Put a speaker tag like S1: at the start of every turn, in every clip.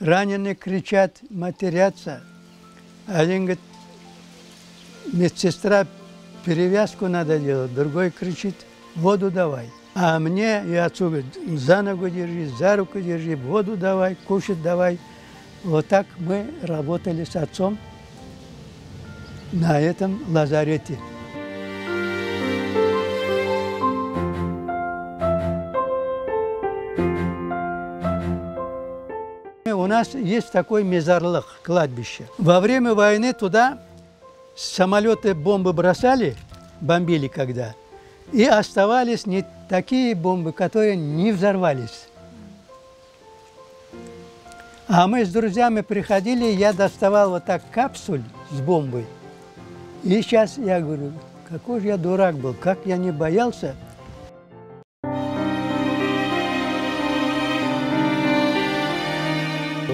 S1: Раненые кричат, матерятся. Один говорит, медсестра перевязку надо делать, другой кричит, воду давай. А мне и отцу говорит, за ногу держи, за руку держи, воду давай, кушать давай. Вот так мы работали с отцом на этом лазарете. Нас есть такой мезарлык, кладбище. Во время войны туда самолеты бомбы бросали, бомбили когда, и оставались не такие бомбы, которые не взорвались. А мы с друзьями приходили, я доставал вот так капсуль с бомбой. И сейчас я говорю, какой же я дурак был, как я не боялся.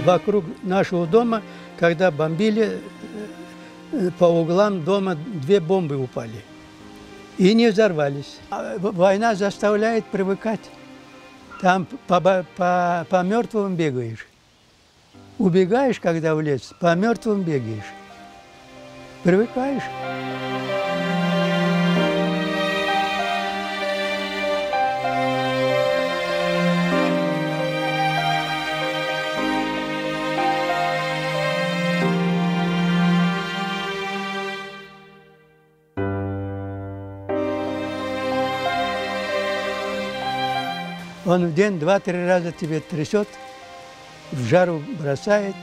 S1: Вокруг нашего дома, когда бомбили, э, по углам дома две бомбы упали. И не взорвались. А война заставляет привыкать. Там по, по, по мертвым бегаешь. Убегаешь, когда в лес, по мертвым бегаешь. Привыкаешь. Он в день два-три раза тебе трясет, в жару бросает.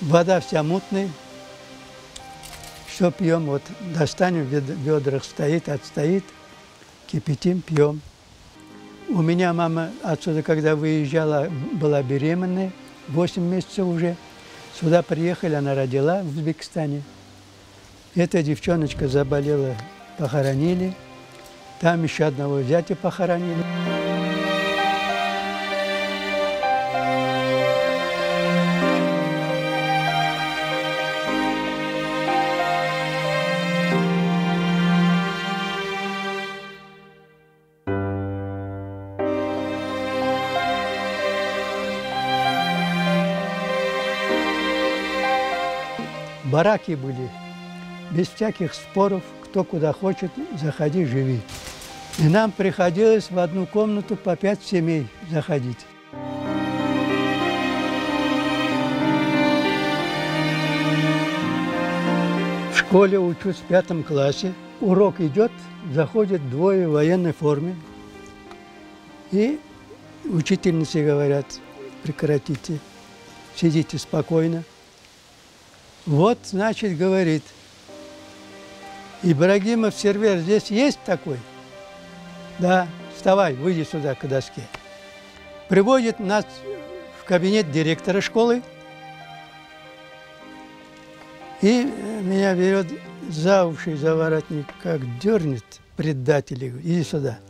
S1: Вода вся мутная. Что пьем? Вот достанем, в ведрах стоит, отстоит, кипятим, пьем. У меня мама отсюда, когда выезжала, была беременная, 8 месяцев уже. Сюда приехали, она родила в Узбекистане. Эта девчоночка заболела, похоронили – там еще одного зятя похоронили. Бараки были, без всяких споров, кто куда хочет, заходи, живи. И нам приходилось в одну комнату по пять семей заходить. В школе учусь в пятом классе. Урок идет, заходят двое в военной форме. И учительницы говорят, прекратите, сидите спокойно. Вот, значит, говорит, Ибрагимов сервер здесь есть такой? Да, вставай, выйди сюда к доске. Приводит нас в кабинет директора школы и меня берет за уши, за воротник, как дернет предатель. Иди сюда.